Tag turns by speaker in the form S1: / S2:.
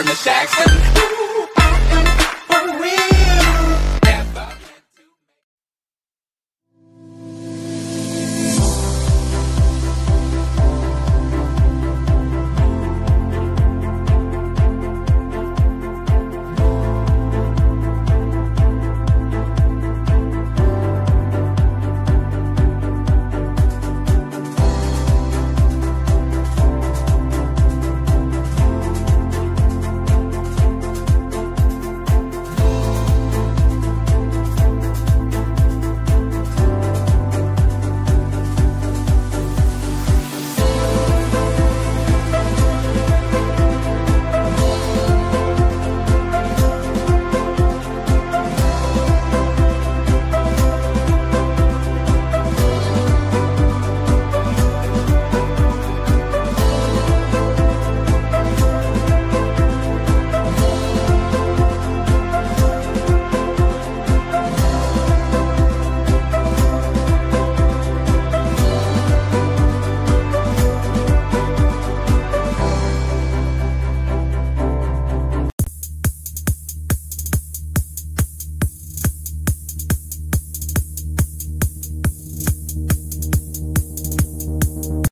S1: in the Jackson.